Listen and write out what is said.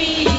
happy.